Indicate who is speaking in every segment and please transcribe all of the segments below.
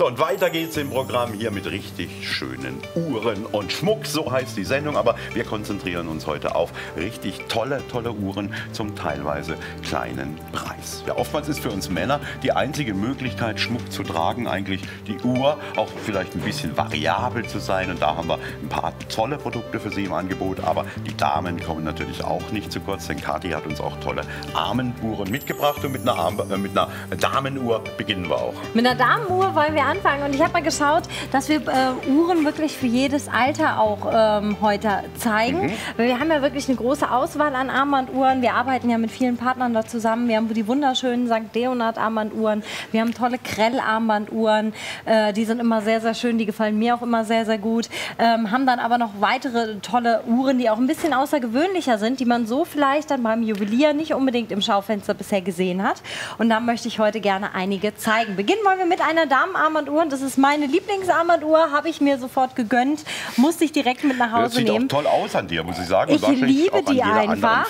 Speaker 1: So, und weiter geht's im Programm hier mit richtig schönen Uhren und Schmuck. So heißt die Sendung. Aber wir konzentrieren uns heute auf richtig tolle, tolle Uhren zum teilweise kleinen Preis. Ja, oftmals ist für uns Männer die einzige Möglichkeit, Schmuck zu tragen, eigentlich die Uhr. Auch vielleicht ein bisschen variabel zu sein. Und da haben wir ein paar tolle Produkte für Sie im Angebot. Aber die Damen kommen natürlich auch nicht zu kurz, denn Kathi hat uns auch tolle Armenuhren mitgebracht. Und mit einer, Arm äh, mit einer Damenuhr beginnen wir auch.
Speaker 2: Mit einer Damenuhr wollen wir anfangen. Und ich habe mal geschaut, dass wir äh, Uhren wirklich für jedes Alter auch ähm, heute zeigen. Mhm. Weil wir haben ja wirklich eine große Auswahl an Armbanduhren. Wir arbeiten ja mit vielen Partnern da zusammen. Wir haben die wunderschönen St. Leonard Armbanduhren. Wir haben tolle Krell Armbanduhren. Äh, die sind immer sehr, sehr schön. Die gefallen mir auch immer sehr, sehr gut. Ähm, haben dann aber noch weitere tolle Uhren, die auch ein bisschen außergewöhnlicher sind, die man so vielleicht dann beim Juwelier nicht unbedingt im Schaufenster bisher gesehen hat. Und da möchte ich heute gerne einige zeigen. Beginnen wollen wir mit einer Damenarmbanduhr. Armbanduhr. Das ist meine Lieblingsarmbanduhr, habe ich mir sofort gegönnt, musste ich direkt mit nach Hause
Speaker 1: das sieht
Speaker 2: nehmen.
Speaker 1: Sieht auch toll aus an dir, muss ich sagen.
Speaker 2: Ich liebe die einfach.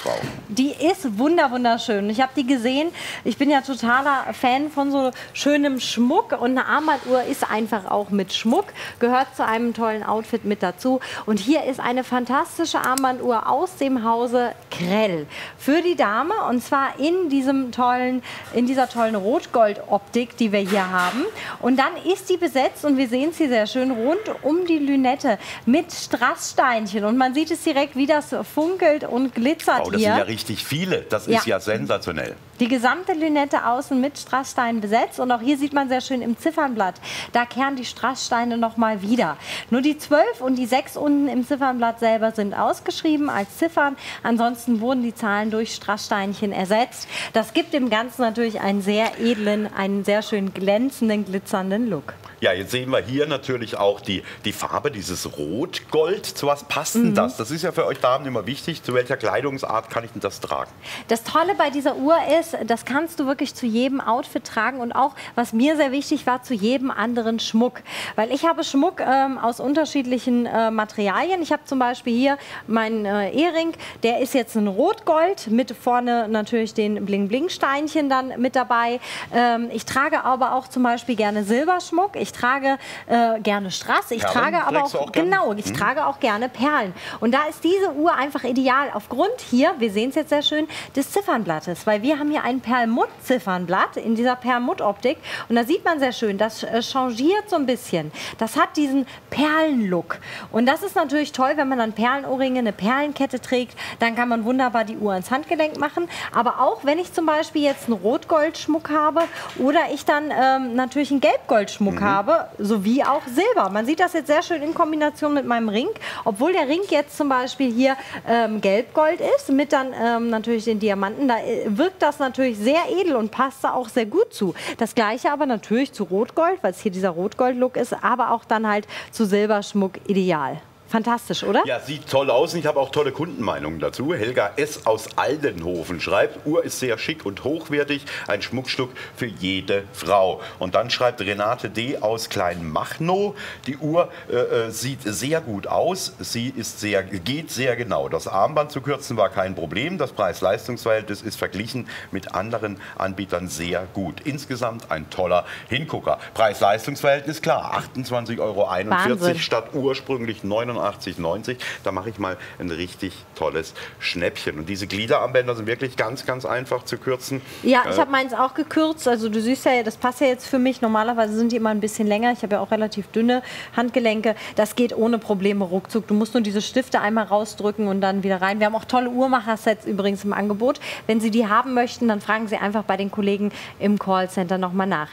Speaker 2: Die ist wunder wunderschön. Ich habe die gesehen. Ich bin ja totaler Fan von so schönem Schmuck und eine Armbanduhr ist einfach auch mit Schmuck, gehört zu einem tollen Outfit mit dazu. Und hier ist eine fantastische Armbanduhr aus dem Hause Krell für die Dame und zwar in diesem tollen, in dieser tollen Rot-Gold-Optik, die wir hier haben. Und dann ist die besetzt und wir sehen sie sehr schön rund um die Lünette mit Strasssteinchen. Und man sieht es direkt, wie das funkelt und glitzert
Speaker 1: oh, das
Speaker 2: hier.
Speaker 1: sind ja richtig viele. Das ist ja, ja sensationell.
Speaker 2: Die gesamte Lünette außen mit Strasssteinen besetzt und auch hier sieht man sehr schön im Ziffernblatt, da kehren die Strasssteine noch mal wieder. Nur die 12 und die 6 unten im Ziffernblatt selber sind ausgeschrieben als Ziffern. Ansonsten wurden die Zahlen durch Strasssteinchen ersetzt. Das gibt dem Ganzen natürlich einen sehr edlen, einen sehr schön glänzenden, glitzernden Look.
Speaker 1: Ja, jetzt sehen wir hier natürlich auch die, die Farbe, dieses Rot-Gold. Zu was passt denn mhm. das? Das ist ja für euch Damen immer wichtig. Zu welcher Kleidungsart kann ich denn das tragen?
Speaker 2: Das Tolle bei dieser Uhr ist, das kannst du wirklich zu jedem Outfit tragen und auch, was mir sehr wichtig war, zu jedem anderen Schmuck. Weil ich habe Schmuck ähm, aus unterschiedlichen äh, Materialien. Ich habe zum Beispiel hier meinen äh, Ehering, der ist jetzt ein Rot-Gold mit vorne natürlich den Bling-Bling-Steinchen dann mit dabei. Ähm, ich trage aber auch zum Beispiel gerne Silberschmuck. Ich trage äh, gerne Strass, ich Perlen trage aber auch, auch genau, ich hm. trage auch gerne Perlen. Und da ist diese Uhr einfach ideal aufgrund hier, wir sehen es jetzt sehr schön, des Ziffernblattes, weil wir haben hier ein Perlmutt-Ziffernblatt in dieser Perlmutt-Optik und da sieht man sehr schön, das äh, changiert so ein bisschen. Das hat diesen Perlenlook und das ist natürlich toll, wenn man dann Perlenohrringe, eine Perlenkette trägt, dann kann man wunderbar die Uhr ins Handgelenk machen. Aber auch wenn ich zum Beispiel jetzt einen Rotgoldschmuck habe oder ich dann ähm, natürlich einen Gelbgoldschmuck mhm. habe, habe, sowie auch Silber. Man sieht das jetzt sehr schön in Kombination mit meinem Ring. Obwohl der Ring jetzt zum Beispiel hier ähm, gelbgold ist, mit dann ähm, natürlich den Diamanten, da äh, wirkt das natürlich sehr edel und passt da auch sehr gut zu. Das gleiche aber natürlich zu Rotgold, weil es hier dieser Rotgold-Look ist, aber auch dann halt zu Silberschmuck ideal. Fantastisch, oder?
Speaker 1: Ja, sieht toll aus. Ich habe auch tolle Kundenmeinungen dazu. Helga S. aus Aldenhofen schreibt, Uhr ist sehr schick und hochwertig, ein Schmuckstück für jede Frau. Und dann schreibt Renate D. aus Kleinmachnow, die Uhr äh, äh, sieht sehr gut aus, sie ist sehr, geht sehr genau. Das Armband zu kürzen war kein Problem. Das Preis-Leistungs-Verhältnis ist verglichen mit anderen Anbietern sehr gut. Insgesamt ein toller Hingucker. Preis-Leistungs-Verhältnis klar, 28,41 Euro statt ursprünglich 99 89,90. Da mache ich mal ein richtig tolles Schnäppchen. Und diese Gliederarmbänder sind wirklich ganz, ganz einfach zu kürzen.
Speaker 2: Ja, ich äh, habe meins auch gekürzt. Also du siehst ja, das passt ja jetzt für mich. Normalerweise sind die immer ein bisschen länger. Ich habe ja auch relativ dünne Handgelenke. Das geht ohne Probleme ruckzuck. Du musst nur diese Stifte einmal rausdrücken und dann wieder rein. Wir haben auch tolle Uhrmacher-Sets übrigens im Angebot. Wenn Sie die haben möchten, dann fragen Sie einfach bei den Kollegen im Callcenter nochmal nach.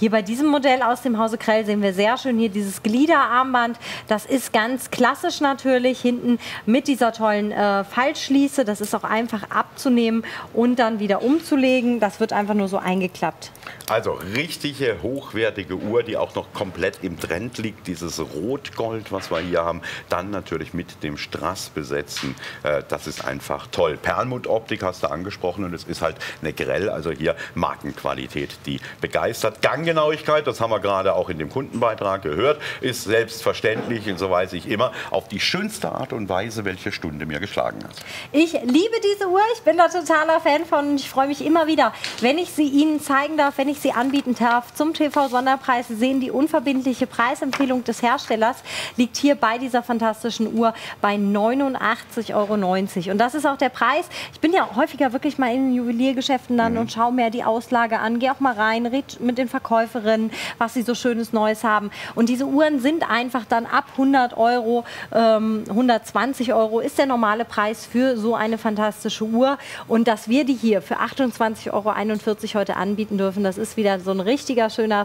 Speaker 2: Hier bei diesem Modell aus dem Hause Krell sehen wir sehr schön hier dieses Gliederarmband. Das ist ganz klassisch natürlich, hinten mit dieser tollen äh, Fallschließe. Das ist auch einfach abzunehmen und dann wieder umzulegen. Das wird einfach nur so eingeklappt.
Speaker 1: Also richtige, hochwertige Uhr, die auch noch komplett im Trend liegt. Dieses Rotgold, was wir hier haben. Dann natürlich mit dem Strass besetzen. Äh, das ist einfach toll. Perlmutt-Optik hast du angesprochen und es ist halt eine Grell, also hier Markenqualität, die begeistert. Gang Feingenauigkeit, das haben wir gerade auch in dem Kundenbeitrag gehört, ist selbstverständlich, und so weiß ich immer, auf die schönste Art und Weise, welche Stunde mir geschlagen hat.
Speaker 2: Ich liebe diese Uhr, ich bin da totaler Fan von ich freue mich immer wieder, wenn ich sie Ihnen zeigen darf, wenn ich sie anbieten darf. Zum TV-Sonderpreis Sie sehen die unverbindliche Preisempfehlung des Herstellers liegt hier bei dieser fantastischen Uhr bei 89,90 Euro. Und das ist auch der Preis. Ich bin ja häufiger wirklich mal in den Juweliergeschäften dann mhm. und schaue mir die Auslage an, gehe auch mal rein, red mit den Verkäuferinnen, was sie so schönes Neues haben. Und diese Uhren sind einfach dann ab 100 Euro, ähm, 120 Euro ist der normale Preis für so eine fantastische Uhr. Und dass wir die hier für 28,41 Euro heute anbieten dürfen, das ist wieder so ein richtiger schöner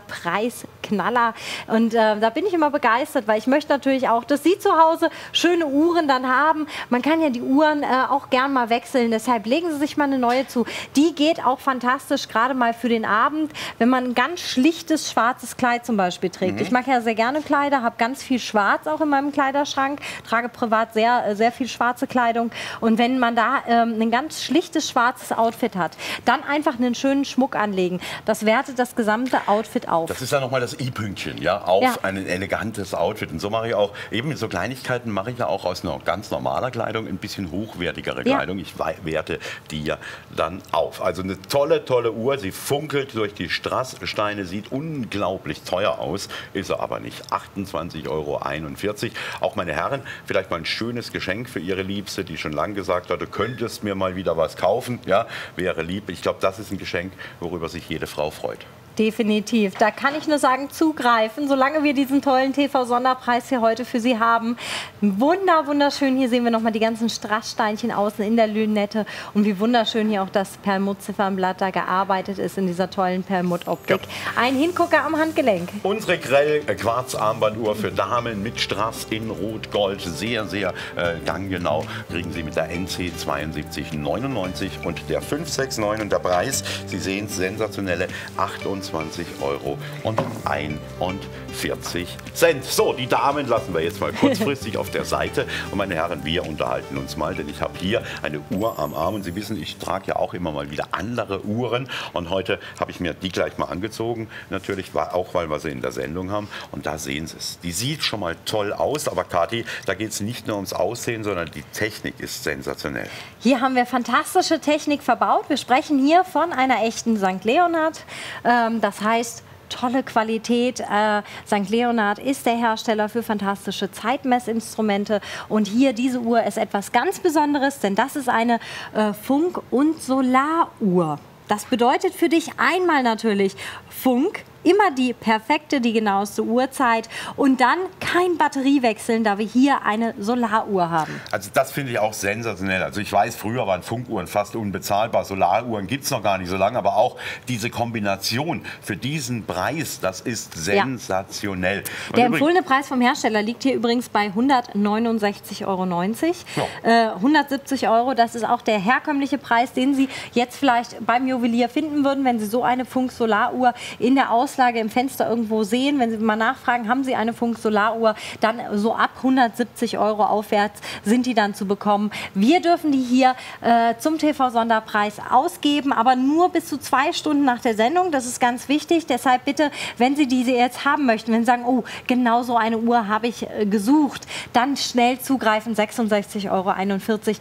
Speaker 2: Preisknaller. Und äh, da bin ich immer begeistert, weil ich möchte natürlich auch, dass Sie zu Hause schöne Uhren dann haben. Man kann ja die Uhren äh, auch gern mal wechseln. Deshalb legen Sie sich mal eine neue zu. Die geht auch fantastisch, gerade mal für den Abend, wenn man ein ganz schlichtes schwarzes Kleid zum Beispiel trägt. Mhm. Ich mag ja sehr gerne Kleider, habe ganz viel Schwarz auch in meinem Kleiderschrank, trage privat sehr, äh, sehr viel schwarze Kleidung. Und wenn man da ähm, ein ganz schlichtes schwarzes Outfit hat, dann einfach einen schönen Schmuck anlegen. Das wertet das gesamte Outfit auf.
Speaker 1: Das ist ja nochmal das i-Pünktchen, ja, auf ja. ein elegantes Outfit. Und so mache ich auch, eben so Kleinigkeiten mache ich ja auch aus einer ganz normaler Kleidung ein bisschen hochwertigere ja. Kleidung. Ich werte die ja dann auf. Also eine tolle, tolle Uhr. Sie funkelt durch die Strasssteine, sieht unglaublich teuer aus, ist er aber nicht. 28,41 Euro. Auch meine Herren, vielleicht mal ein schönes Geschenk für Ihre Liebste, die schon lange gesagt hat, du könntest mir mal wieder was kaufen. Ja, wäre lieb. Ich glaube, das ist ein Geschenk, worüber sich jede Frau freut.
Speaker 2: Definitiv. Da kann ich nur sagen, zugreifen, solange wir diesen tollen TV-Sonderpreis hier heute für Sie haben. Wunder, wunderschön. Hier sehen wir nochmal die ganzen Strasssteinchen außen in der Lünette und wie wunderschön hier auch das Perlmutt-Ziffernblatt da gearbeitet ist in dieser tollen Perlmutt-Optik. Ja. Ein Hingucker am Handgelenk.
Speaker 1: Unsere Grell-Quarz-Armbanduhr für Damen mit Strass in Rot-Gold. Sehr, sehr äh, ganggenau kriegen Sie mit der NC 7299 und der 569 und der Preis, Sie sehen es, sensationelle 28 29 Euro und 41 Cent. So, die Damen lassen wir jetzt mal kurzfristig auf der Seite. Und meine Herren, wir unterhalten uns mal, denn ich habe hier eine Uhr am Arm. Und Sie wissen, ich trage ja auch immer mal wieder andere Uhren. Und heute habe ich mir die gleich mal angezogen. Natürlich auch, weil wir sie in der Sendung haben. Und da sehen Sie es. Die sieht schon mal toll aus. Aber Kathi, da geht es nicht nur ums Aussehen, sondern die Technik ist sensationell.
Speaker 2: Hier haben wir fantastische Technik verbaut. Wir sprechen hier von einer echten St. Leonhard. Ähm, das heißt, tolle Qualität. Äh, St. Leonhard ist der Hersteller für fantastische Zeitmessinstrumente. Und hier diese Uhr ist etwas ganz Besonderes, denn das ist eine äh, Funk- und Solaruhr. Das bedeutet für dich einmal natürlich Funk, immer die perfekte, die genaueste Uhrzeit und dann kein Batteriewechseln, da wir hier eine Solaruhr haben.
Speaker 1: Also das finde ich auch sensationell. Also ich weiß, früher waren Funkuhren fast unbezahlbar, Solaruhren gibt es noch gar nicht so lange, aber auch diese Kombination für diesen Preis, das ist sensationell.
Speaker 2: Ja. Der empfohlene Preis vom Hersteller liegt hier übrigens bei 169,90 Euro. Ja. Äh, 170 Euro, das ist auch der herkömmliche Preis, den Sie jetzt vielleicht beim Juwelier finden würden, wenn Sie so eine Funk-Solaruhr in der Aus Auslage im Fenster irgendwo sehen, wenn Sie mal nachfragen, haben Sie eine Funk-Solaruhr, dann so ab 170 Euro aufwärts sind die dann zu bekommen. Wir dürfen die hier äh, zum TV-Sonderpreis ausgeben, aber nur bis zu zwei Stunden nach der Sendung. Das ist ganz wichtig. Deshalb bitte, wenn Sie diese jetzt haben möchten, wenn Sie sagen, oh, genau so eine Uhr habe ich äh, gesucht, dann schnell zugreifen, 66,41 Euro.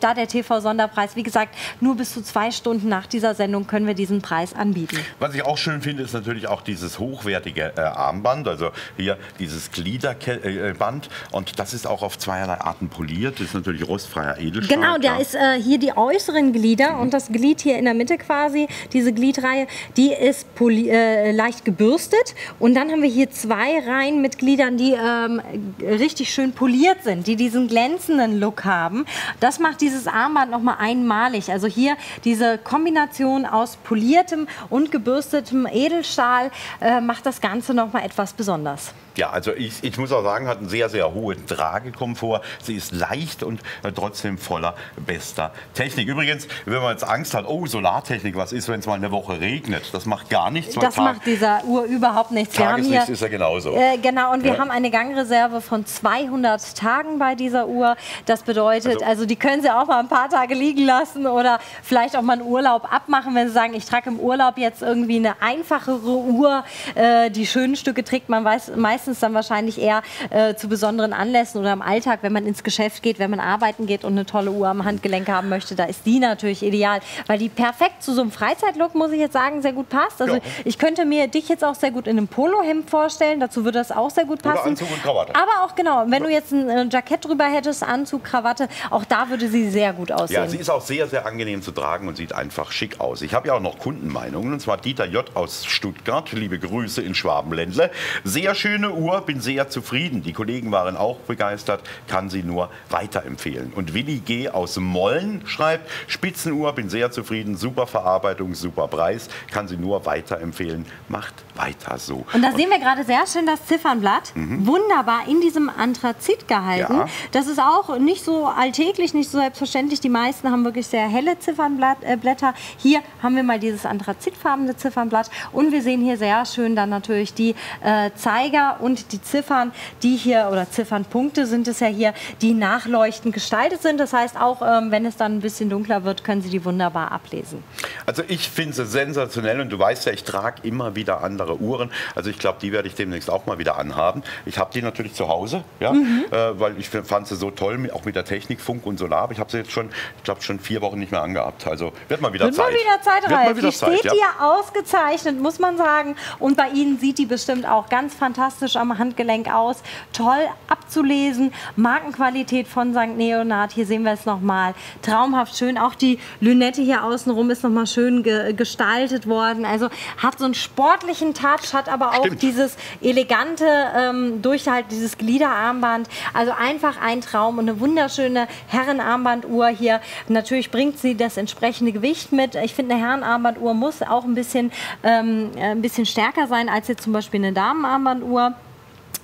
Speaker 2: Da der TV-Sonderpreis, wie gesagt, nur bis zu zwei Stunden nach dieser Sendung können wir diesen Preis anbieten.
Speaker 1: Was ich auch schön finde, ist natürlich auch dieses hochwertige äh, Armband, also hier dieses Gliederband. Und das ist auch auf zweierlei Arten poliert. Das ist natürlich rostfreier Edelstahl.
Speaker 2: Genau, da ist äh, hier die äußeren Glieder mhm. und das Glied hier in der Mitte quasi, diese Gliedreihe, die ist äh, leicht gebürstet. Und dann haben wir hier zwei Reihen mit Gliedern, die ähm, richtig schön poliert sind, die diesen glänzenden Look haben. Das macht dieses Armband nochmal einmalig. Also hier diese Kombination aus poliertem und gebürstetem Edelstahl äh, macht das Ganze noch mal etwas besonders.
Speaker 1: Ja, also ich, ich muss auch sagen, hat einen sehr, sehr hohen Tragekomfort. Sie ist leicht und äh, trotzdem voller bester Technik. Übrigens, wenn man jetzt Angst hat, oh, Solartechnik, was ist, wenn es mal eine Woche regnet? Das macht gar nichts.
Speaker 2: Das Tag macht dieser Uhr überhaupt nichts.
Speaker 1: Tageslicht ist ja genauso.
Speaker 2: Äh, genau, und wir ja. haben eine Gangreserve von 200 Tagen bei dieser Uhr. Das bedeutet, also, also, die können Sie auch mal ein paar Tage liegen lassen oder vielleicht auch mal einen Urlaub abmachen, wenn Sie sagen, ich trage im Urlaub jetzt irgendwie eine einfachere Uhr. Äh, die schönen Stücke trägt man weiß, meistens dann wahrscheinlich eher äh, zu besonderen Anlässen oder im Alltag, wenn man ins Geschäft geht, wenn man arbeiten geht und eine tolle Uhr am Handgelenk haben möchte. Da ist die natürlich ideal, weil die perfekt zu so einem Freizeitlook, muss ich jetzt sagen, sehr gut passt. Also ja. ich könnte mir dich jetzt auch sehr gut in einem Polohemd vorstellen. Dazu würde das auch sehr gut passen. Oder
Speaker 1: Anzug und Krawatte.
Speaker 2: Aber auch genau, wenn du jetzt ein äh, Jackett drüber hättest, Anzug, Krawatte, auch da würde sie sehr gut aussehen.
Speaker 1: Ja, sie ist auch sehr, sehr angenehm zu tragen und sieht einfach schick aus. Ich habe ja auch noch Kundenmeinungen, und zwar Dieter J. aus Stuttgart. Liebe Grüße in Schwabenländle. Sehr schöne Uhr, bin sehr zufrieden. Die Kollegen waren auch begeistert, kann sie nur weiterempfehlen. Und Willi G. aus Mollen schreibt, Spitzenuhr, bin sehr zufrieden, super Verarbeitung, super Preis, kann sie nur weiterempfehlen. Macht weiter so.
Speaker 2: Und da sehen wir gerade sehr schön das Ziffernblatt. Mhm. Wunderbar in diesem Anthrazit gehalten. Ja. Das ist auch nicht so alltäglich, nicht so selbstverständlich. Die meisten haben wirklich sehr helle Ziffernblätter. Äh, hier haben wir mal dieses anthrazitfarbene Ziffernblatt. Und wir sehen hier sehr schön dann natürlich die äh, Zeiger und die Ziffern, die hier, oder Ziffernpunkte sind es ja hier, die nachleuchtend gestaltet sind. Das heißt, auch ähm, wenn es dann ein bisschen dunkler wird, können Sie die wunderbar ablesen.
Speaker 1: Also ich finde sie sensationell und du weißt ja, ich trage immer wieder andere Uhren. Also ich glaube, die werde ich demnächst auch mal wieder anhaben. Ich habe die natürlich zu Hause, ja, mhm. äh, weil ich fand sie so toll, auch mit der Technik, Funk und Solar. Aber ich habe sie jetzt schon, ich glaube, schon vier Wochen nicht mehr angehabt. Also wird mal wieder wird Zeit.
Speaker 2: Mal wieder Zeit, wird. Mal wieder die Zeit, steht ja. hier ausgezeichnet, muss man sagen. Und bei Ihnen sieht die bestimmt auch ganz fantastisch am Handgelenk aus. Toll abzulesen. Markenqualität von St. Leonhard. Hier sehen wir es nochmal. Traumhaft schön. Auch die Lünette hier außenrum ist nochmal schön ge gestaltet worden. Also hat so einen sportlichen Touch, hat aber auch Stimmt. dieses elegante, ähm, durch halt dieses Gliederarmband. Also einfach ein Traum und eine wunderschöne Herrenarmbanduhr hier. Natürlich bringt sie das entsprechende Gewicht mit. Ich finde, eine Herrenarmbanduhr muss auch ein bisschen, ähm, ein bisschen stärker sein als jetzt zum Beispiel eine Damenarmbanduhr.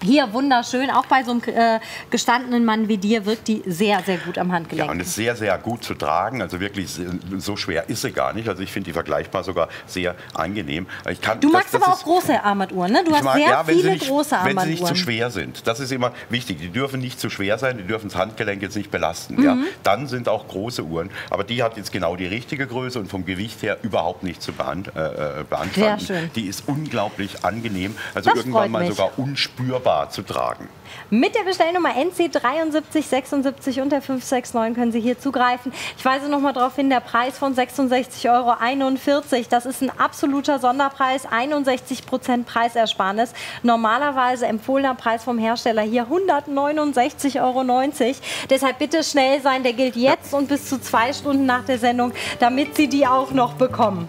Speaker 2: Hier wunderschön, auch bei so einem äh, gestandenen Mann wie dir wirkt die sehr, sehr gut am Handgelenk.
Speaker 1: Ja, und ist sehr, sehr gut zu tragen. Also wirklich so schwer ist sie gar nicht. Also ich finde die vergleichbar sogar sehr angenehm. Ich
Speaker 2: kann, du magst das, das aber auch große Armbanduhren, ne? Du hast mag, sehr ja, viele
Speaker 1: nicht,
Speaker 2: große Armbanduhren.
Speaker 1: Wenn sie nicht zu schwer sind. Das ist immer wichtig. Die dürfen nicht zu schwer sein, die dürfen das Handgelenk jetzt nicht belasten. Mhm. Ja? Dann sind auch große Uhren. Aber die hat jetzt genau die richtige Größe und vom Gewicht her überhaupt nicht zu beant äh, äh. Die ist unglaublich angenehm. Also das irgendwann mal mich. sogar unspürbar wunderbar zu tragen.
Speaker 2: Mit der Bestellnummer NC 7376 und der 569 können Sie hier zugreifen. Ich weise noch mal darauf hin, der Preis von 66,41 Euro. Das ist ein absoluter Sonderpreis, 61 Prozent Preisersparnis. Normalerweise empfohlener Preis vom Hersteller hier 169,90 Euro. Deshalb bitte schnell sein, der gilt jetzt und bis zu zwei Stunden nach der Sendung, damit Sie die auch noch bekommen.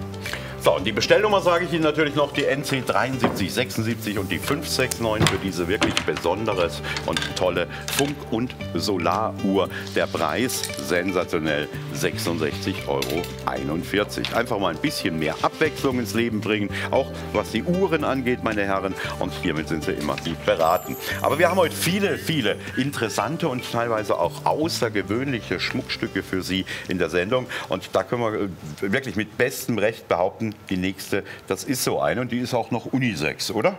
Speaker 1: So, und die Bestellnummer sage ich Ihnen natürlich noch, die NC 7376 und die 569 für diese wirklich besonderes und tolle Funk- und Solaruhr. Der Preis sensationell 66,41 Euro. Einfach mal ein bisschen mehr Abwechslung ins Leben bringen, auch was die Uhren angeht, meine Herren. Und hiermit sind Sie immer gut beraten. Aber wir haben heute viele, viele interessante und teilweise auch außergewöhnliche Schmuckstücke für Sie in der Sendung. Und da können wir äh, wirklich mit bestem Recht behaupten, die nächste, das ist so eine und die ist auch noch Unisex, oder?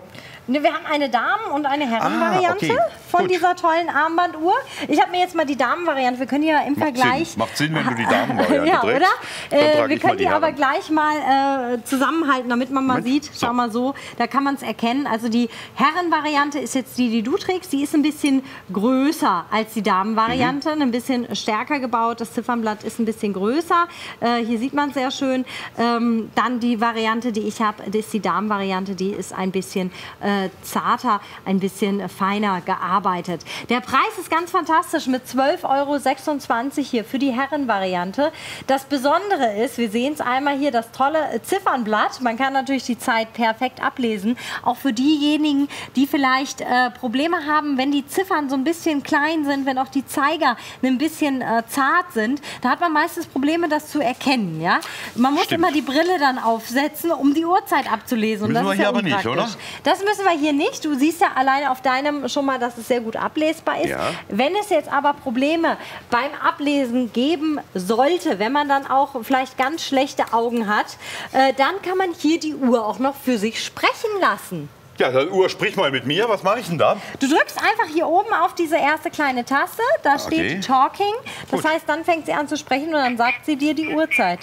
Speaker 2: Ne, wir haben eine Damen- und eine Herrenvariante ah, okay. von Gut. dieser tollen Armbanduhr. Ich habe mir jetzt mal die Damenvariante, wir können die ja im
Speaker 1: Macht
Speaker 2: Vergleich...
Speaker 1: Sinn. Macht Sinn, wenn du die Damenvariante
Speaker 2: Ja, trägst. oder? Äh, wir können die, die aber gleich mal äh, zusammenhalten, damit man mal Moment. sieht. Schau so. mal so, da kann man es erkennen. Also die Herrenvariante ist jetzt die, die du trägst. Die ist ein bisschen größer als die Damenvariante, mhm. ein bisschen stärker gebaut. Das Ziffernblatt ist ein bisschen größer. Äh, hier sieht man es sehr schön. Ähm, dann die Variante, die ich habe, das ist die Damenvariante. Die ist ein bisschen äh, äh, zarter, ein bisschen feiner gearbeitet. Der Preis ist ganz fantastisch mit 12,26 Euro hier für die Herrenvariante. Das Besondere ist, wir sehen es einmal hier, das tolle Ziffernblatt. Man kann natürlich die Zeit perfekt ablesen. Auch für diejenigen, die vielleicht äh, Probleme haben, wenn die Ziffern so ein bisschen klein sind, wenn auch die Zeiger ein bisschen äh, zart sind, da hat man meistens Probleme, das zu erkennen. Ja? Man muss Stimmt. immer die Brille dann aufsetzen, um die Uhrzeit abzulesen.
Speaker 1: Müssen Und das wir ist hier ja aber nicht, oder?
Speaker 2: Das müssen wissen wir hier nicht. Du siehst ja alleine auf deinem schon mal, dass es sehr gut ablesbar ist. Ja. Wenn es jetzt aber Probleme beim Ablesen geben sollte, wenn man dann auch vielleicht ganz schlechte Augen hat, äh, dann kann man hier die Uhr auch noch für sich sprechen lassen.
Speaker 1: Ja, dann Uhr, sprich mal mit mir. Was mache ich denn da?
Speaker 2: Du drückst einfach hier oben auf diese erste kleine Taste. Da steht okay. Talking. Das Gut. heißt, dann fängt sie an zu sprechen und dann sagt sie dir die Uhrzeit.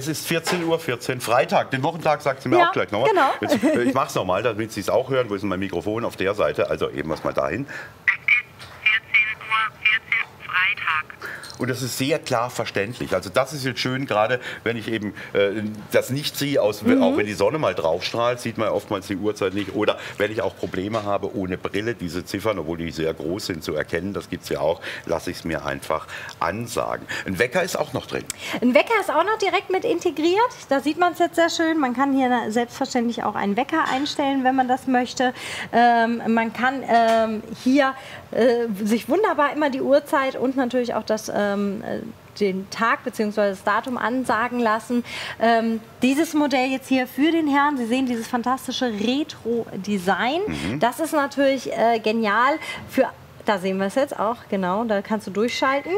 Speaker 2: 14, Freitag.
Speaker 1: Es ist 14.14 Uhr, 14, Freitag. Den Wochentag sagt sie mir
Speaker 2: Ja,
Speaker 1: auch gleich nochmal.
Speaker 2: genau.
Speaker 1: Jetzt, äh, ich mache es nochmal, damit Sie es auch hören. Wo ist denn mein Mikrofon? Auf der Seite. Also eben was mal dahin.
Speaker 3: Es ist 14 Uhr, 14 Freitag.
Speaker 1: Und das ist sehr klar verständlich. Also das ist jetzt schön, gerade wenn ich eben äh, das nicht sehe, aus,
Speaker 2: Mhm.
Speaker 1: auch wenn die Sonne mal drauf strahlt, sieht man oftmals die Uhrzeit nicht. Oder wenn ich auch Probleme habe, ohne Brille diese Ziffern, obwohl die sehr groß sind, zu erkennen, das gibt es ja auch, lasse ich es mir einfach ansagen. Ein Wecker ist auch noch drin.
Speaker 2: Ein Wecker ist auch noch direkt mit integriert. Da sieht man es jetzt sehr schön. Man kann hier selbstverständlich auch einen Wecker einstellen, wenn man das möchte. Ähm, man kann ähm, hier äh, sich wunderbar immer die Uhrzeit und natürlich auch das ähm, äh, den Tag bzw. das Datum ansagen lassen. Ähm, dieses Modell jetzt hier für den Herrn, Sie sehen dieses fantastische Retro-Design. Das ist natürlich äh, genial für, da sehen wir es jetzt auch, genau, da kannst du durchschalten.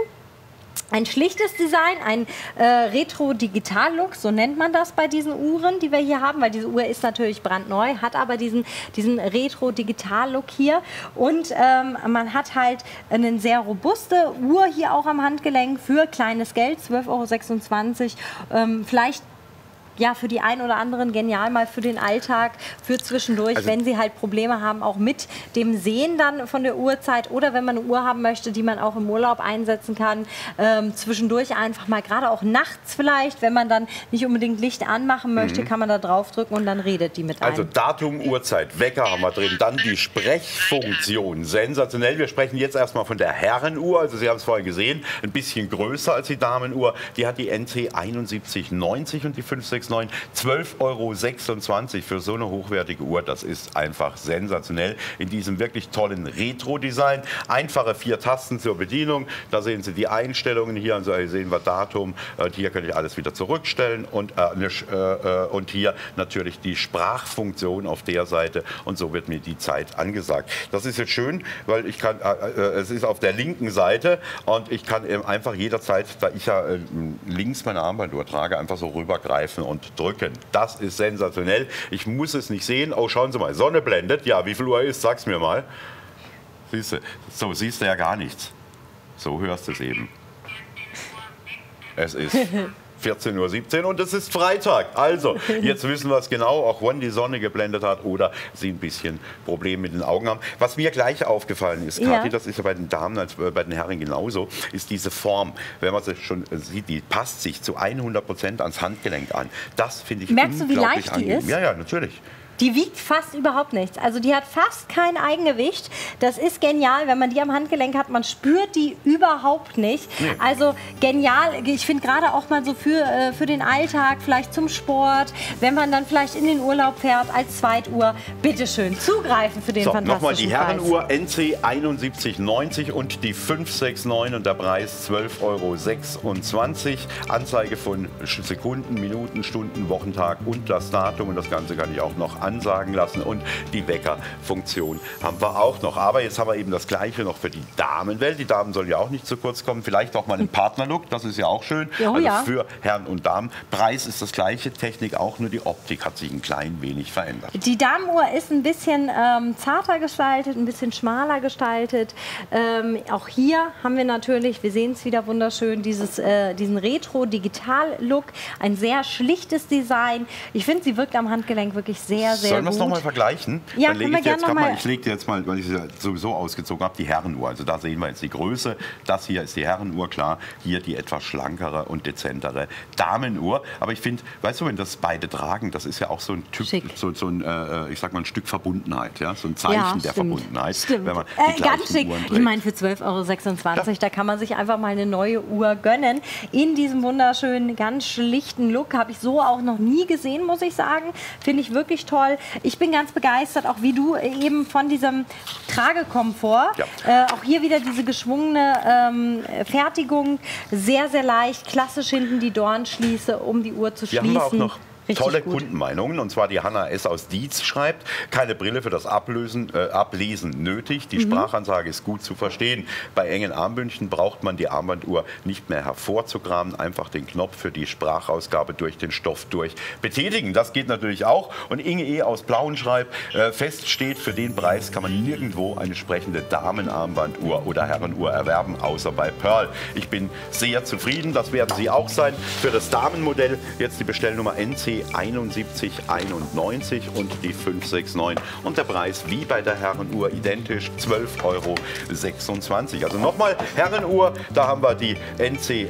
Speaker 2: Ein schlichtes Design, ein äh, Retro-Digital-Look, so nennt man das bei diesen Uhren, die wir hier haben, weil diese Uhr ist natürlich brandneu, hat aber diesen, diesen Retro-Digital-Look hier. Und ähm, man hat halt eine sehr robuste Uhr hier auch am Handgelenk für kleines Geld, 12,26 Euro. Ähm, vielleicht ja, für die ein oder anderen genial mal für den Alltag, für zwischendurch,
Speaker 1: Also-
Speaker 2: wenn sie halt Probleme haben, auch mit dem Sehen dann von der Uhrzeit oder wenn man eine Uhr haben möchte, die man auch im Urlaub einsetzen kann, ähm, zwischendurch einfach mal, gerade auch nachts vielleicht, wenn man dann nicht unbedingt Licht anmachen möchte, kann man da draufdrücken und dann redet die mit
Speaker 1: Mhm. Also
Speaker 2: einem.
Speaker 1: Datum, Uhrzeit, Wecker haben wir drin. Dann die Sprechfunktion. Sensationell. Wir sprechen jetzt erstmal von der Herrenuhr. Also Sie haben es vorhin gesehen, ein bisschen größer als die Damenuhr. Die hat die NC 7190 und die 569 12,26 Euro für so eine hochwertige Uhr. Das ist einfach sensationell. In diesem wirklich tollen Retro-Design. Einfache vier Tasten zur Bedienung. Da sehen Sie die Einstellungen hier. Also hier sehen wir Datum. Und hier kann ich alles wieder zurückstellen. Und, äh, äh, äh, und hier natürlich die Sprachfunktion auf der Seite. Und so wird mir die Zeit angesagt. Das ist jetzt schön, weil ich kann, äh, äh, es ist auf der linken Seite und ich kann einfach jederzeit, da ich ja äh, links meine Armbanduhr trage, einfach so rübergreifen und drücken. Das ist sensationell. Ich muss es nicht sehen. Oh, schauen Sie mal, Sonne blendet. Ja, wie viel Uhr ist? Sag's mir mal. Siehst du, so siehst du ja gar nichts. So hörst du es eben. Es ist 14.17 Uhr und es ist Freitag. Also, jetzt wissen wir es genau, auch wann die Sonne geblendet hat oder Sie ein bisschen Probleme mit den Augen haben. Was mir gleich aufgefallen ist,
Speaker 2: Ja.
Speaker 1: Kathi, das ist ja bei den Damen als äh, bei den Herren genauso, ist diese Form. Wenn man sie schon äh, sieht, die passt sich zu 100 Prozent ans Handgelenk an. Das finde ich
Speaker 2: Merkst du, wie leicht die
Speaker 1: angenehm.
Speaker 2: ist?
Speaker 1: Ja, ja, natürlich.
Speaker 2: Die wiegt fast überhaupt nichts. Also die hat fast kein Eigengewicht. Das ist genial, wenn man die am Handgelenk hat. Man spürt die überhaupt nicht. Also genial. Ich finde gerade auch mal so für, äh, für den Alltag, vielleicht zum Sport, wenn man dann vielleicht in den Urlaub fährt als Zweituhr. Bitteschön, zugreifen für den
Speaker 1: So,
Speaker 2: fantastischen
Speaker 1: nochmal die
Speaker 2: Preis.
Speaker 1: Herrenuhr NC 7190 und die 569 und der Preis 12,26 Euro. Anzeige von Sekunden, Minuten, Stunden, Wochentag und das Datum. Und das Ganze kann ich auch noch ansagen lassen. Und die Weckerfunktion haben wir auch noch. Aber jetzt haben wir eben das Gleiche noch für die Damenwelt. Die Damen sollen ja auch nicht zu kurz kommen. Vielleicht auch mal einen Partnerlook, das ist ja auch schön.
Speaker 2: Ja, oh
Speaker 1: also
Speaker 2: ja.
Speaker 1: für Herren und Damen. Preis ist das gleiche, Technik auch, nur die Optik hat sich ein klein wenig verändert.
Speaker 2: Die Damenuhr ist ein bisschen ähm, zarter gestaltet, ein bisschen schmaler gestaltet. Ähm, auch hier haben wir natürlich, wir sehen es wieder wunderschön, dieses, äh, diesen Retro-Digital-Look. Ein sehr schlichtes Design. Ich finde, sie wirkt am Handgelenk wirklich sehr, sehr
Speaker 1: Sollen wir es nochmal vergleichen?
Speaker 2: Ja,
Speaker 1: Dann lege ich jetzt mal,
Speaker 2: mal-
Speaker 1: ich lege dir jetzt mal, weil ich sie ja sowieso ausgezogen habe, die Herrenuhr. Also da sehen wir jetzt die Größe. Das hier ist die Herrenuhr, klar. Hier die etwas schlankere und dezentere Damenuhr. Aber ich finde, weißt du, wenn das beide tragen, das ist ja auch so ein Typ,
Speaker 2: Schick.
Speaker 1: so, so ein, äh, ich sag mal, ein Stück Verbundenheit, ja, so ein Zeichen
Speaker 2: Ja,
Speaker 1: der. Verbundenheit.
Speaker 2: Stimmt.
Speaker 1: Wenn man
Speaker 2: Äh,
Speaker 1: die
Speaker 2: ganz
Speaker 1: gleichen
Speaker 2: schick.
Speaker 1: Uhren
Speaker 2: Ich
Speaker 1: trägt.
Speaker 2: meine, für 12,26 Euro, da kann man sich einfach mal eine neue Uhr gönnen. In diesem wunderschönen, ganz schlichten Look habe ich so auch noch nie gesehen, muss ich sagen. Finde ich wirklich toll. Ich bin ganz begeistert, auch wie du eben von diesem Tragekomfort.
Speaker 1: Ja.
Speaker 2: Äh, auch hier wieder diese geschwungene ähm, Fertigung. Sehr, sehr leicht. Klassisch hinten die Dornschließe, um die Uhr zu
Speaker 1: Hier
Speaker 2: schließen.
Speaker 1: haben wir auch noch tolle
Speaker 2: gut.
Speaker 1: Kundenmeinungen. Und zwar die Hanna S. aus Dietz schreibt, keine Brille für das Ablösen, äh, Ablesen nötig. Die
Speaker 2: Mhm.
Speaker 1: Sprachansage ist gut zu verstehen. Bei engen Armbündchen braucht man die Armbanduhr nicht mehr hervorzukramen. Einfach den Knopf für die Sprachausgabe durch den Stoff durch betätigen. Das geht natürlich auch. Und Inge E. aus Blauen schreibt, äh, fest steht, für den Preis kann man nirgendwo eine sprechende Damenarmbanduhr oder Herrenuhr erwerben, außer bei Pearl. Ich bin sehr zufrieden. Das werden Sie auch sein. Für das Damenmodell jetzt die Bestellnummer NC 7191 und die 569. Und der Preis wie bei der Herrenuhr identisch 12,26 Euro. Also nochmal Herrenuhr, da haben wir die NC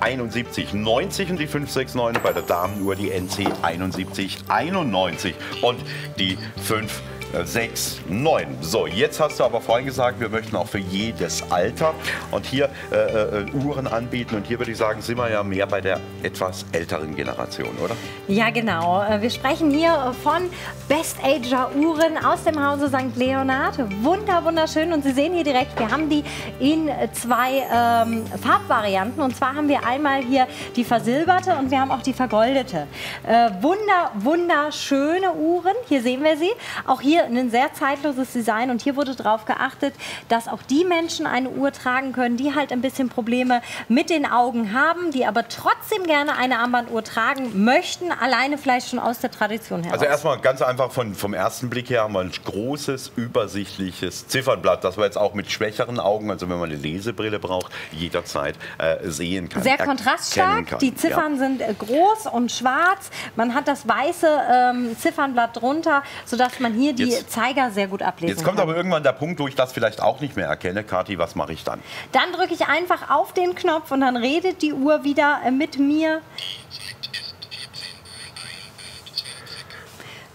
Speaker 1: 7190 und die 569 und bei der Damenuhr die NC 7191 und die 5 6, 9. So, jetzt hast du aber vorhin gesagt, wir möchten auch für jedes Alter und hier äh, äh, Uhren anbieten. Und hier würde ich sagen, sind wir ja mehr bei der etwas älteren Generation, oder?
Speaker 2: Ja, genau. Äh, Wir sprechen hier von Best Ager Uhren aus dem Hause St. Leonhard. Wunder, wunderschön. Und Sie sehen hier direkt, wir haben die in zwei ähm, Farbvarianten. Und zwar haben wir einmal hier die versilberte und wir haben auch die vergoldete. Äh, wunder, wunderschöne Uhren. Hier sehen wir sie. Auch hier ein sehr zeitloses Design. Und hier wurde darauf geachtet, dass auch die Menschen eine Uhr tragen können, die halt ein bisschen Probleme mit den Augen haben, die aber trotzdem gerne eine Armbanduhr tragen möchten, alleine vielleicht schon aus der Tradition heraus.
Speaker 1: Also erstmal ganz einfach von, vom ersten Blick her haben wir ein großes, übersichtliches Ziffernblatt, das wir jetzt auch mit schwächeren Augen, also wenn man eine Lesebrille braucht, jederzeit äh, sehen kann.
Speaker 2: Sehr kontraststark.
Speaker 1: kann.
Speaker 2: Die Ziffern
Speaker 1: Ja.
Speaker 2: sind äh, groß und schwarz. Man hat das weiße ähm, Ziffernblatt drunter, sodass man hier die
Speaker 1: Jetzt-
Speaker 2: Zeiger sehr gut ablesen
Speaker 1: Jetzt kommt
Speaker 2: kann.
Speaker 1: aber irgendwann der Punkt, wo ich das vielleicht auch nicht mehr erkenne. Kathi, was mache ich dann?
Speaker 2: Dann drücke ich einfach auf den Knopf und dann redet die Uhr wieder äh, mit mir.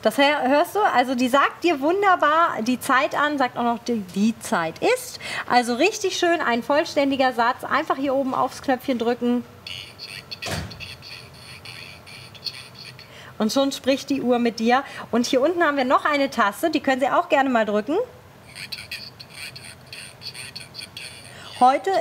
Speaker 2: Das hör- hörst du? Also die sagt dir wunderbar die Zeit an, sagt auch noch, die, die Zeit ist. Also richtig schön, ein vollständiger Satz. Einfach hier oben aufs Knöpfchen drücken. Und schon spricht die Uhr mit dir. Und hier unten haben wir noch eine Taste, die können Sie auch gerne mal drücken. Heute,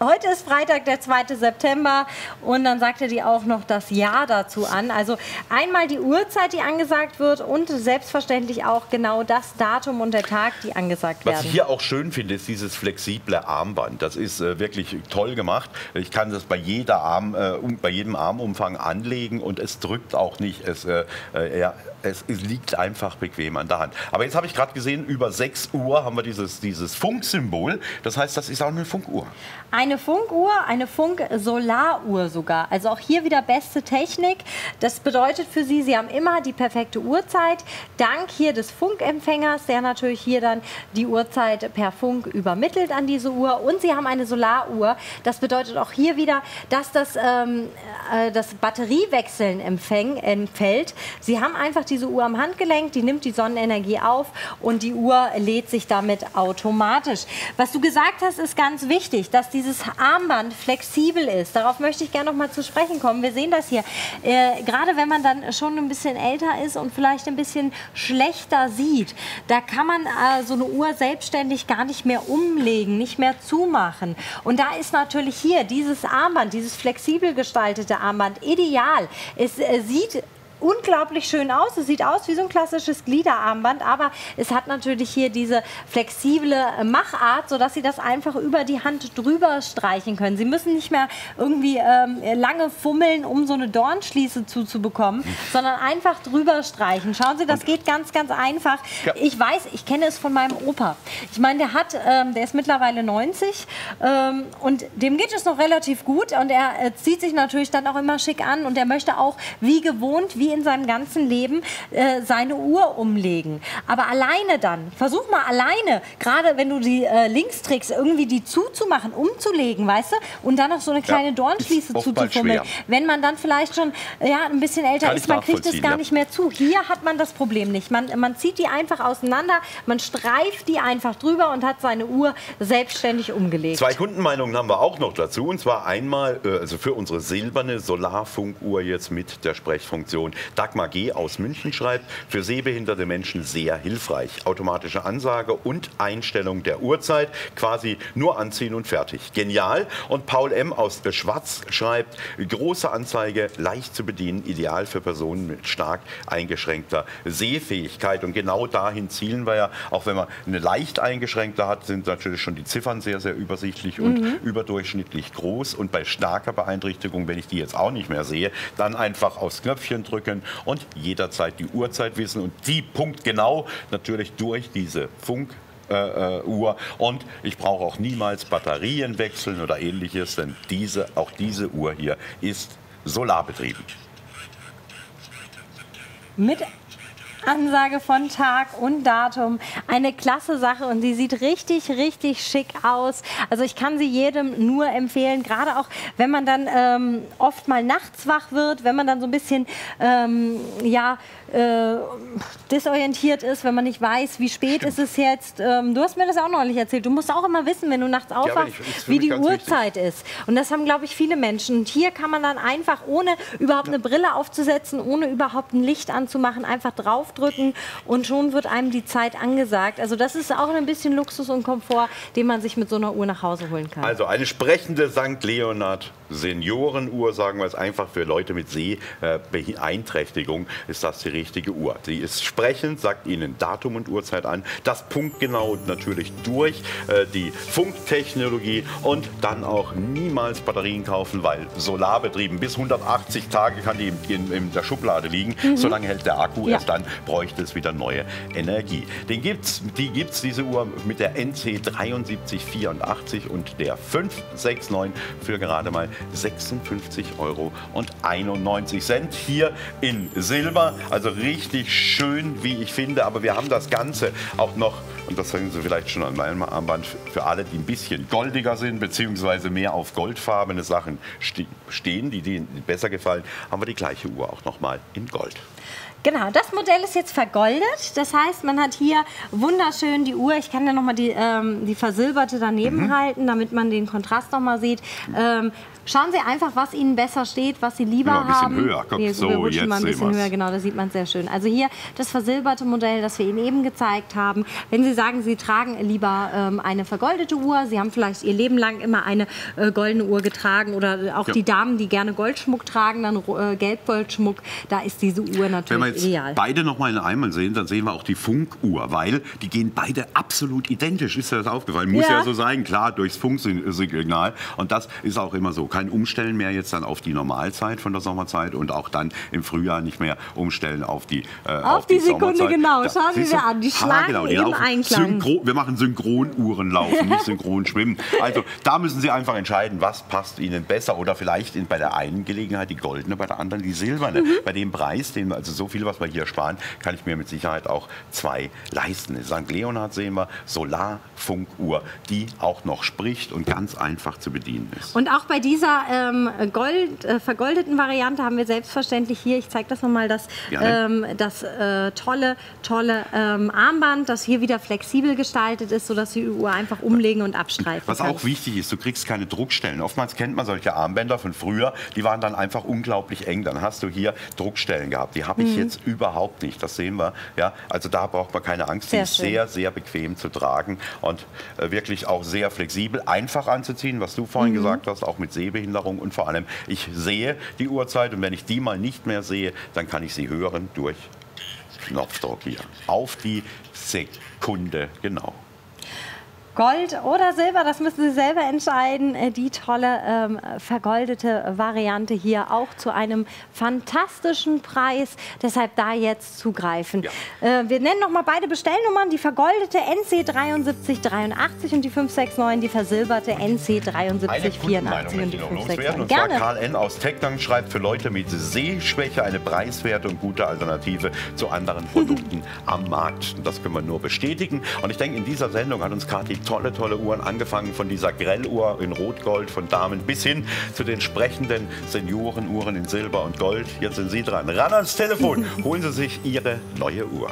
Speaker 2: heute ist Freitag, der 2. September und dann sagt er dir auch noch das Jahr dazu an. Also einmal die Uhrzeit, die angesagt wird und selbstverständlich auch genau das Datum und der Tag, die angesagt
Speaker 1: Was
Speaker 2: werden.
Speaker 1: ich hier auch schön finde, ist dieses flexible Armband. Das ist äh, wirklich toll gemacht. Ich kann das bei, jeder Arm, äh, um, bei jedem Armumfang anlegen und es drückt auch nicht. Es, äh, äh, ja, es, liegt einfach bequem an der Hand. Aber jetzt habe ich gerade gesehen, über 6 Uhr haben wir dieses, dieses Funksymbol. Das heißt, das ist auch eine Funkuhr.
Speaker 2: Eine Funkuhr, eine Funk-Solaruhr sogar. Also auch hier wieder beste Technik. Das bedeutet für Sie, Sie haben immer die perfekte Uhrzeit. Dank hier des Funkempfängers, der natürlich hier dann die Uhrzeit per Funk übermittelt an diese Uhr. Und Sie haben eine Solaruhr. Das bedeutet auch hier wieder, dass das, ähm, äh, das Batteriewechseln empfäng, entfällt. Sie haben einfach diese Uhr am Handgelenk, die nimmt die Sonnenenergie auf und die Uhr lädt sich damit automatisch. Was du gesagt hast, ist ganz wichtig, dass dieses Armband flexibel ist. Darauf möchte ich gerne noch mal zu sprechen kommen. Wir sehen das hier. Äh, gerade wenn man dann schon ein bisschen älter ist und vielleicht ein bisschen schlechter sieht, da kann man äh, so eine Uhr selbstständig gar nicht mehr umlegen, nicht mehr zumachen. Und da ist natürlich hier dieses Armband, dieses flexibel gestaltete Armband ideal. Es äh, sieht unglaublich schön aus. Es sieht aus wie so ein klassisches Gliederarmband, aber es hat natürlich hier diese flexible Machart, sodass Sie das einfach über die Hand drüber streichen können. Sie müssen nicht mehr irgendwie ähm, lange fummeln, um so eine Dornschließe zuzubekommen, sondern einfach drüber streichen. Schauen Sie, das geht ganz, ganz einfach.
Speaker 1: Ja.
Speaker 2: Ich weiß, ich kenne es von meinem Opa. Ich meine, der hat, ähm, der ist mittlerweile 90 ähm, und dem geht es noch relativ gut und er äh, zieht sich natürlich dann auch immer schick an und er möchte auch wie gewohnt, wie in seinem ganzen Leben äh, seine Uhr umlegen. Aber alleine dann, versuch mal alleine, gerade wenn du die äh, links trägst, irgendwie die zuzumachen, umzulegen, weißt du, und dann noch so eine kleine Dornschließe
Speaker 1: ist oftmals
Speaker 2: zuzufummeln. wenn man dann vielleicht schon ja, ein bisschen älter
Speaker 1: Kann
Speaker 2: ist, man kriegt es gar
Speaker 1: ja.
Speaker 2: nicht mehr zu. Hier hat man das Problem nicht. Man, man zieht die einfach auseinander, man streift die einfach drüber und hat seine Uhr selbstständig umgelegt.
Speaker 1: Zwei Kundenmeinungen haben wir auch noch dazu. Und zwar einmal, äh, also für unsere silberne Solarfunkuhr jetzt mit der Sprechfunktion. Dagmar G. aus München schreibt, für sehbehinderte Menschen sehr hilfreich. Automatische Ansage und Einstellung der Uhrzeit, quasi nur anziehen und fertig. Genial. Und Paul M. aus Schwarz schreibt, große Anzeige, leicht zu bedienen, ideal für Personen mit stark eingeschränkter Sehfähigkeit. Und genau dahin zielen wir ja, auch wenn man eine leicht eingeschränkte hat, sind natürlich schon die Ziffern sehr, sehr übersichtlich und
Speaker 2: Mhm.
Speaker 1: überdurchschnittlich groß. Und bei starker Beeinträchtigung, wenn ich die jetzt auch nicht mehr sehe, dann einfach aufs Knöpfchen drücken und jederzeit die Uhrzeit wissen und die punktgenau natürlich durch diese Funk äh, äh, Uhr und ich brauche auch niemals Batterien wechseln oder ähnliches, denn diese, auch diese Uhr hier ist solarbetrieben.
Speaker 2: Mit Ansage von Tag und Datum. Eine klasse Sache und sie sieht richtig, richtig schick aus. Also ich kann sie jedem nur empfehlen, gerade auch wenn man dann ähm, oft mal nachts wach wird, wenn man dann so ein bisschen ähm, ja, äh, desorientiert ist, wenn man nicht weiß, wie spät ist es jetzt. Ähm, du hast mir das auch neulich erzählt. Du musst auch immer wissen, wenn du nachts aufwachst,
Speaker 1: für
Speaker 2: wie die
Speaker 1: ganz wichtig.
Speaker 2: Uhrzeit ist. Und das haben, glaube ich, viele Menschen. Und hier kann man dann einfach, ohne überhaupt eine Brille aufzusetzen, ohne überhaupt ein Licht anzumachen, einfach draufdrücken und schon wird einem die Zeit angesagt. Also das ist auch ein bisschen Luxus und Komfort, den man sich mit so einer Uhr nach Hause holen kann.
Speaker 1: Also eine sprechende St. Leonhard Seniorenuhr, sagen wir es einfach für Leute mit Sehbeeinträchtigung, ist das die richtige Uhr. Sie ist sprechend, sagt Ihnen Datum und Uhrzeit an, das punktgenau natürlich durch äh, die Funktechnologie und dann auch niemals Batterien kaufen, weil solarbetrieben bis 180 Tage kann die in, in, in der Schublade liegen. Solange hält der Akku,
Speaker 2: Mhm. Ja.
Speaker 1: erst dann bräuchte es wieder neue Energie. Den gibt's, die gibt es, diese Uhr, mit der NC 7384 und der 569 für gerade mal 56 Euro und 91 Cent. Hier in Silber, also richtig schön, wie ich finde. Aber wir haben das Ganze auch noch, und das sehen Sie vielleicht schon an meinem Armband, für alle, die ein bisschen goldiger sind, beziehungsweise mehr auf goldfarbene Sachen ste stehen, die denen besser gefallen, haben wir die gleiche Uhr auch noch mal in Gold.
Speaker 2: Genau, das Modell ist jetzt vergoldet. Das heißt, man hat hier wunderschön die Uhr. Ich kann ja noch mal die, ähm, die versilberte daneben
Speaker 1: Mhm.
Speaker 2: halten, damit man den Kontrast noch mal sieht. Ähm, schauen Sie einfach, was Ihnen besser steht, was Sie lieber
Speaker 1: Genau, ein bisschen
Speaker 2: haben.
Speaker 1: höher. Guck,
Speaker 2: wir,
Speaker 1: so,
Speaker 2: wir
Speaker 1: jetzt
Speaker 2: mal ein bisschen höher. Genau, das sieht man sehr schön. Also hier das versilberte Modell, das wir Ihnen eben gezeigt haben. Wenn Sie sagen, Sie tragen lieber ähm, eine vergoldete Uhr, Sie haben vielleicht Ihr Leben lang immer eine äh, goldene Uhr getragen oder auch
Speaker 1: Ja.
Speaker 2: die Damen, die gerne Goldschmuck tragen, dann äh, Gelbgoldschmuck, da ist diese Uhr
Speaker 1: Wenn
Speaker 2: natürlich
Speaker 1: wir jetzt
Speaker 2: ideal.
Speaker 1: beide noch mal in einmal sehen, dann sehen wir auch die Funkuhr, weil die gehen beide absolut identisch. Ist dir das aufgefallen? Muss ja,
Speaker 2: Ja.
Speaker 1: so sein, klar, durchs Funksignal. Und das ist auch immer so. Kein Umstellen mehr jetzt dann auf die Normalzeit von der Sommerzeit und auch dann im Frühjahr nicht mehr umstellen auf die äh, auf,
Speaker 2: die Sekunde,
Speaker 1: Sommerzeit.
Speaker 2: genau. Schauen Sie
Speaker 1: du?
Speaker 2: an. Die schlagen
Speaker 1: genau, die
Speaker 2: im Einklang.
Speaker 1: wir machen Synchronuhren laufen, nicht synchron schwimmen. Also da müssen Sie einfach entscheiden, was passt Ihnen besser oder vielleicht in, bei der einen Gelegenheit die goldene, bei der anderen die silberne.
Speaker 2: Mhm.
Speaker 1: Bei dem Preis, den, also so viel, was wir hier sparen, kann ich mir mit Sicherheit auch zwei leisten. In St. Leonhard sehen wir Solarfunkuhr, die auch noch spricht und ganz einfach zu bedienen ist.
Speaker 2: Und auch bei dieser ähm, Gold, äh, vergoldeten Variante haben wir selbstverständlich hier, ich zeige das nochmal, das, ähm, das äh, tolle, tolle ähm, Armband, das hier wieder flexibel gestaltet ist, sodass die Uhr einfach umlegen und abstreifen
Speaker 1: Was
Speaker 2: kann.
Speaker 1: auch wichtig ist, du kriegst keine Druckstellen. Oftmals kennt man solche Armbänder von früher, die waren dann einfach unglaublich eng. Dann hast du hier Druckstellen gehabt. Die habe ich
Speaker 2: Mhm.
Speaker 1: jetzt überhaupt nicht. Das sehen wir. Ja, also da braucht man keine Angst.
Speaker 2: Sehr
Speaker 1: die ist
Speaker 2: schön.
Speaker 1: sehr, sehr bequem zu tragen und äh, wirklich auch sehr flexibel, einfach anzuziehen, was du vorhin
Speaker 2: Mhm.
Speaker 1: gesagt hast, auch mit Sehbehinderung und vor allem, ich sehe die Uhrzeit und wenn ich die mal nicht mehr sehe, dann kann ich sie hören durch Knopfdruck hier. Auf die Sekunde, genau.
Speaker 2: Gold oder Silber, das müssen Sie selber entscheiden. Äh, Die tolle ähm, vergoldete Variante hier auch zu einem fantastischen Preis. Deshalb da jetzt zugreifen.
Speaker 1: Ja.
Speaker 2: Äh, wir nennen noch mal beide Bestellnummern. Die vergoldete NC 7383 und die 569, die versilberte NC
Speaker 1: Eine
Speaker 2: 7384
Speaker 1: Kundenmeinung
Speaker 2: und die
Speaker 1: möchte ich noch loswerden.
Speaker 2: 569.
Speaker 1: Und zwar
Speaker 2: Gerne.
Speaker 1: Karl N. aus Tecknang schreibt für Leute mit Sehschwäche eine preiswerte und gute Alternative zu anderen Produkten am Markt. Und das können wir nur bestätigen. Und ich denke, in dieser Sendung hat uns Kathi tolle, tolle Uhren angefangen. Von dieser Grelluhr in Rot-Gold von Damen bis hin zu den sprechenden Seniorenuhren in Silber und Gold. Jetzt sind Sie dran. Ran ans Telefon. Holen Sie sich Ihre neue Uhr.